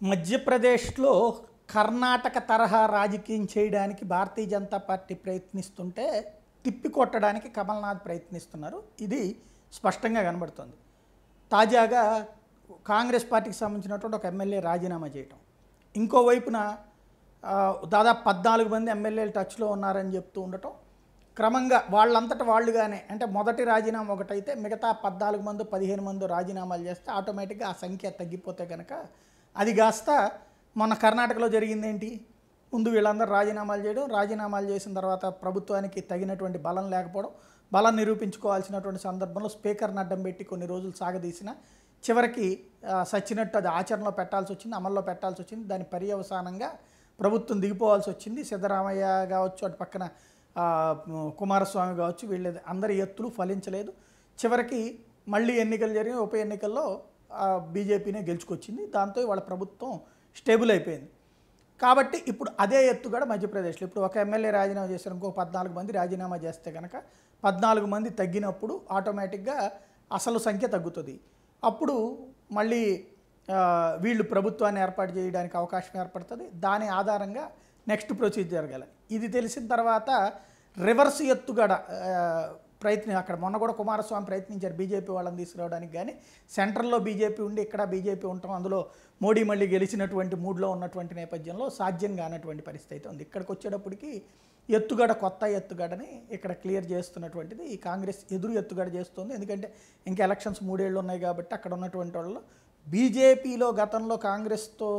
మధ్యప్రదేశ్లో కర్ణాటక తరహా రాజకీయం చేయడానికి భారతీయ జనతా పార్టీ ప్రయత్నిస్తుంటే తిప్పి కొట్టడానికి కమల్నాథ్ ప్రయత్నిస్తున్నారు. ఇది స్పష్టంగా కనబడుతుంది. తాజాగా కాంగ్రెస్ పార్టీకి సంబంధించినటువంటి ఒక ఎమ్మెల్యే రాజీనామా చేయటం. ఇంకోవైపున దాదాపు పద్నాలుగు మంది ఎమ్మెల్యేలు టచ్లో ఉన్నారని చెప్తూ ఉండటం. క్రమంగా వాళ్ళంతట వాళ్ళుగానే అంటే మొదటి రాజీనామా ఒకటైతే మిగతా పద్నాలుగు మంది పదిహేను మంది రాజీనామాలు చేస్తే ఆటోమేటిక్గా ఆ సంఖ్య తగ్గిపోతే కనుక అది కాస్త మొన్న కర్ణాటకలో జరిగింది ఏంటి ముందు వీళ్ళందరూ రాజీనామాలు చేయడం రాజీనామాలు చేసిన తర్వాత ప్రభుత్వానికి తగినటువంటి బలం లేకపోవడం బలం నిరూపించుకోవాల్సినటువంటి సందర్భంలో స్పీకర్ని అడ్డం పెట్టి కొన్ని రోజులు సాగదీసిన చివరికి సచ్చినట్టు అది ఆచరణలో పెట్టాల్సి వచ్చింది అమల్లో పెట్టాల్సి వచ్చింది. దాని పర్యవసానంగా ప్రభుత్వం దిగిపోవాల్సి వచ్చింది. సిద్ధరామయ్య కావచ్చు అటు పక్కన కుమారస్వామి కావచ్చు వీళ్ళ అందరి ఎత్తులు ఫలించలేదు. చివరికి మళ్ళీ ఎన్నికలు జరిగిన ఉప ఎన్నికల్లో బీజేపీనే గెలుచుకొచ్చింది. దాంతో వాళ్ళ ప్రభుత్వం స్టేబుల్ అయిపోయింది. కాబట్టి ఇప్పుడు అదే ఎత్తుగడ మధ్యప్రదేశ్లో. ఇప్పుడు ఒక ఎమ్మెల్యే రాజీనామా చేశారు ఇంకో పద్నాలుగు మంది రాజీనామా చేస్తే కనుక పద్నాలుగు మంది తగ్గినప్పుడు ఆటోమేటిక్గా అసలు సంఖ్య తగ్గుతుంది. అప్పుడు మళ్ళీ వీళ్ళు ప్రభుత్వాన్ని ఏర్పాటు చేయడానికి అవకాశం ఏర్పడుతుంది. దాని ఆధారంగా నెక్స్ట్ ప్రొసీజర్ జరగాలి. ఇది తెలిసిన తర్వాత రివర్స్ ఎత్తుగడ ప్రయత్నం అక్కడ మొన్న కూడా కుమారస్వామి ప్రయత్నించారు బీజేపీ వాళ్ళని తీసుకురావడానికి కానీ సెంట్రల్లో బీజేపీ ఉండి ఇక్కడ బీజేపీ ఉండటం అందులో మోడీ మళ్ళీ గెలిచినటువంటి మూడ్లో ఉన్నటువంటి నేపథ్యంలో సాధ్యం కానటువంటి పరిస్థితి అయితే ఉంది. ఇక్కడికి వచ్చేటప్పటికి ఎత్తుగడ కొత్త ఎత్తుగడని ఇక్కడ క్లియర్ చేస్తున్నటువంటిది ఈ కాంగ్రెస్ ఎదురు ఎత్తుగడ చేస్తుంది. ఎందుకంటే ఇంకా ఎలక్షన్స్ మూడేళ్ళు ఉన్నాయి కాబట్టి అక్కడ ఉన్నటువంటి వాళ్ళు బీజేపీలో గతంలో కాంగ్రెస్తో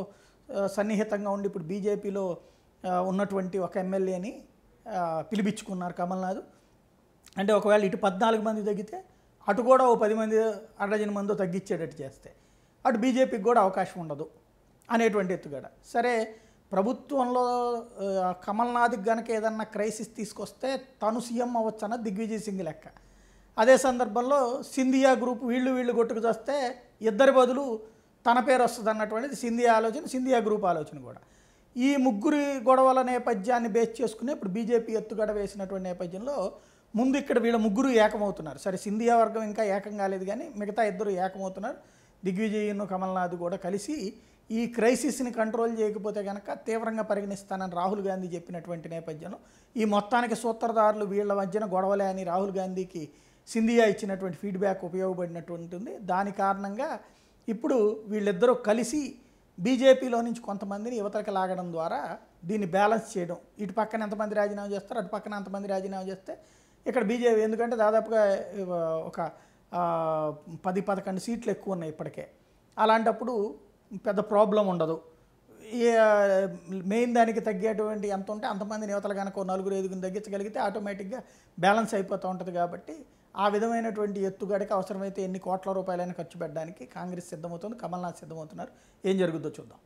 సన్నిహితంగా ఉండి ఇప్పుడు బీజేపీలో ఉన్నటువంటి ఒక ఎమ్మెల్యేని పిలిపించుకున్నారు కమల్నాథ్. అంటే ఒకవేళ ఇటు పద్నాలుగు మంది తగ్గితే అటు కూడా ఓ పది మంది అరడజన మందో తగ్గించేటట్టు చేస్తే అటు బీజేపీకి కూడా అవకాశం ఉండదు అనేటువంటి ఎత్తుగడ. సరే ప్రభుత్వంలో కమల్నాథ్కి గనక ఏదన్నా క్రైసిస్ తీసుకొస్తే తను సీఎం అవ్వచ్చు అన్న దిగ్విజయ్ సింగ్ లెక్క. అదే సందర్భంలో సింధియా గ్రూప్ వీళ్ళు వీళ్ళు కొట్టుకు చేస్తే ఇద్దరి బదులు తన పేరు వస్తుంది అన్నటువంటిది సింధియా ఆలోచన సింధియా గ్రూప్ ఆలోచన కూడా. ఈ ముగ్గురి గొడవల నేపథ్యాన్ని బేస్ చేసుకుని ఇప్పుడు బీజేపీ ఎత్తుగడ వేసినటువంటి నేపథ్యంలో ముందు ఇక్కడ వీళ్ళ ముగ్గురు ఏకమవుతున్నారు. సరే సింధియా వర్గం ఇంకా ఏకం కాలేదు కానీ మిగతా ఇద్దరు ఏకమవుతున్నారు. దిగ్విజయ్ను కమల్నాథ్ కూడా కలిసి ఈ క్రైసిస్ని కంట్రోల్ చేయకపోతే కనుక తీవ్రంగా పరిగణిస్తానని రాహుల్ గాంధీ చెప్పినటువంటి నేపథ్యంలో ఈ మొత్తానికి సూత్రధారులు వీళ్ళ మధ్యన గొడవలే అని రాహుల్ గాంధీకి సింధియా ఇచ్చినటువంటి ఫీడ్బ్యాక్ ఉపయోగపడినటువంటిది దాని కారణంగా ఇప్పుడు వీళ్ళిద్దరూ కలిసి బీజేపీలో నుంచి కొంతమందిని యువతలకు లాగడం ద్వారా దీన్ని బ్యాలెన్స్ చేయడం. ఇటు పక్కన ఎంతమంది రాజీనామా చేస్తారు అటు పక్కన ఎంతమంది రాజీనామా చేస్తే ఇక్కడ బీజేపీ ఎందుకంటే దాదాపుగా ఒక పది పదకొండు సీట్లు ఎక్కువ ఉన్నాయి ఇప్పటికే. అలాంటప్పుడు పెద్ద ప్రాబ్లం ఉండదు. మెయిన్ దానికి తగ్గేటువంటి ఎంత ఉంటే అంతమంది నేతలు కనుక నలుగురు ఐదుగురు తగ్గించగలిగితే ఆటోమేటిక్గా బ్యాలెన్స్ అయిపోతూ ఉంటుంది కాబట్టి ఆ విధమైనటువంటి ఎత్తుగడకి అవసరమైతే ఎన్ని కోట్ల రూపాయలైనా ఖర్చు పెట్టడానికి కాంగ్రెస్ సిద్ధమవుతుంది కమల్నాథ్ సిద్ధమవుతున్నారు. ఏం జరుగుద్దో చూద్దాం.